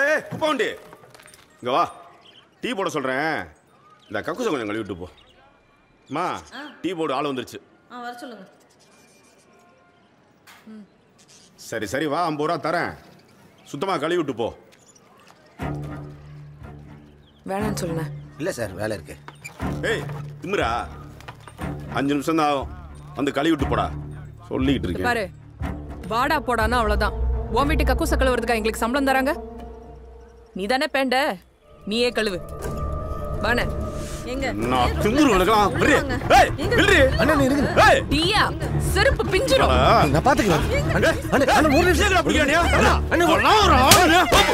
ஏய் குப்பா வண்டி. இங்க வா. டீ போட சொல்றேன். இந்த கக்கூசை கொஞ்சம் கழுவி விட்டு போ அம்மா டீ போடு ஆள் வந்துருச்சு. ஆ வர சொல்லுங்க. சரி சரி வா ஐம்பது ரூபா தரேன். சுத்தமாக கழுவி விட்டு போ. வேணான்னு சொல்லுண்ணே. இல்லை சார் வேலை இருக்கு. ஏய் திமிரா அஞ்சு நிமிஷம் தான் ஆகும். வந்து கழுவி விட்டு போடா. சொல்லிக்கிட்டு இருக்கேன். பாரு. வாடா போடானா அவ்வளவுதான். உன் வீட்டு கக்கூச கழுவுறதுக்கா எங்களுக்கு சம்பளம் தராங்க? நீ தானே பேண்ட? நீயே கழுவு. வாண. எங்க? நான் திமிரு உனக்கெல்லாம் விடு. ஏய் விடுறி. ஏய். டீயா? செருப்பு பிஞ்சிரும். நான் பார்த்துக்கிறேன் அண்ணே, அண்ணே, அண்ணே, ஒரு நிமிஷம். பிடிக்கானியா? அண்ணே, ஒரு- அண்ணா, ஒரு.